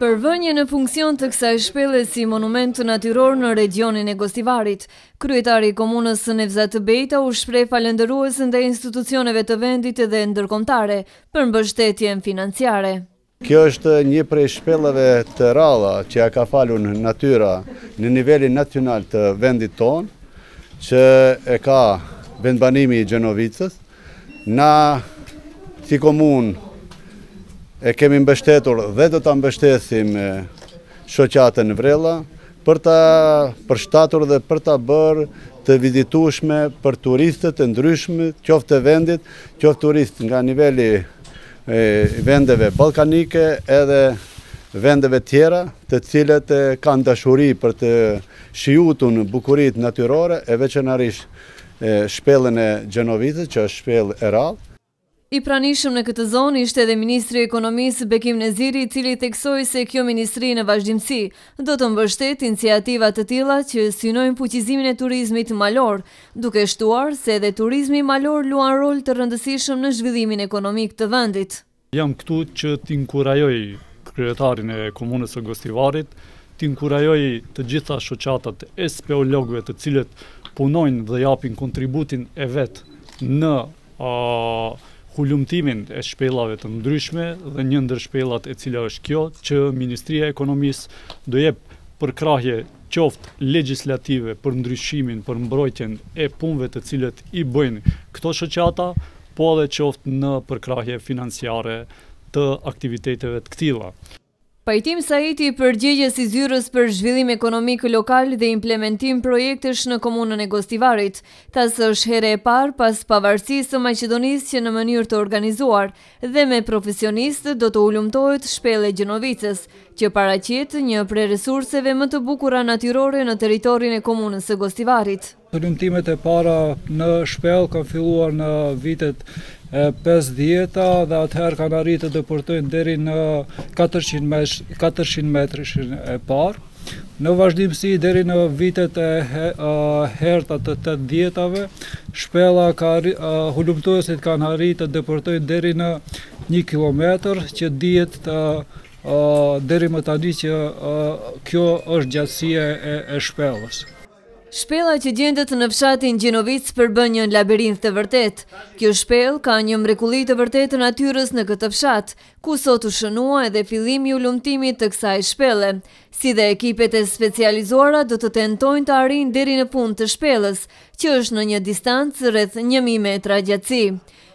Për vënie në funksion të kësaj shpelle si monument natyror në regjionin e Gostivarit, kryetari i komunës së Nevzat Bejta u shpreh falënderues ndaj institucioneve të vendit dhe ndërkombëtare për mbështetjen financiare. Kjo është një prej shpellave të rralla që ia ka falun natyra në nivelin nacional të vendit tonë, që e ka vendbanimi i Gjonovicës, Na si komunë e kemi mbështetur dhe do ta mbështesim shoqatën Vrella për ta përshtatur dhe për ta bërë të vizitueshme për turistët e ndryshme, qoftë të vendit, qoftë turistë nga niveli i vendeve ballkanike edhe vendeve tjera të cilët kanë dashuri për të shijutun bukuritë natyrore e veçanërisht E shpellën e Gjonovicës që është shpellë e rrallë. I pranishëm në këtë zonë ishte edhe ministri i Ekonomisë, Bekim Neziri, i cili theksoi se kjo ministri në vazhdimësi do të mbështetë iniciativa të tilla që synojnë fuqizimin e turizmit malor, duke shtuar se edhe turizmi malor luan rol të rëndësishëm në zhvillimin ekonomik të vendit. Jam këtu që t'inkurajoj kryetarin e komunës së Gostivarit, t'inkurajoj të gjitha shoqatat e speleologëve të cilët punojnë dhe japin kontributin e vet në hulumtimin e shpellave të ndryshme dhe një ndër shpellat e cila është kjo që Ministria e Ekonomisë do jep përkrahje qoftë legjislative për ndryshimin, për mbrojtjen e punëve të cilat i bëjnë këto shoqata, po edhe qoftë në përkrahje financiare të aktiviteteve të këtilla. Pajtim Saiti, përgjegjës i Zyrës për Zhvillim Ekonomik Lokal dhe Implementim Projektesh në Komunën e Gostivarit, tha se është hera e parë pas pavarësisë së Maqedonisë që në mënyrë të organizuar dhe me profesionistë do të hulumtohet Shpella e Gjonovicës, që paraqet një prej resurseve më të bukura natyrore në territorin e Komunës së Gostivarit. Hulumtimet e para në shpellë kanë filluar në vitet e 50-ta dhe atëherë kanë arritë të depërtojnë deri në 400 mesh, 400 metrishin e parë. Në vazhdimësi deri në vitet e he, herta të 80-tave, shpella ka hulumtuesit kanë arritë të depërtojnë deri në 1 kilometër që dihet deri më tani që kjo është gjatësia e, e shpellës. Shpella që gjendet në fshatin Gjonovicë përbën një labirint të vërtetë. Kjo shpellë ka një mrekulli të vërtetë të natyrës në këtë fshat, ku sot u shënua edhe fillimi i hulumtimit të kësaj shpelle. Si dhe ekipet e specializuara do të tentojnë të arrijnë deri në fund të shpellës, që është në një distancë rreth një mijë metra gjatësi.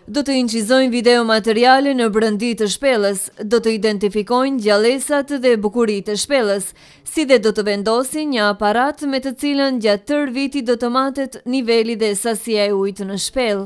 Do të inçizojnë video materiale në brendi të shpellës, do të identifikojnë gjallesat dhe bukuritë e shpellës, si dhe do të vendosin një aparat me të cilën gjatë tërë vitit do të matet niveli dhe sasia e ujit në shpellë.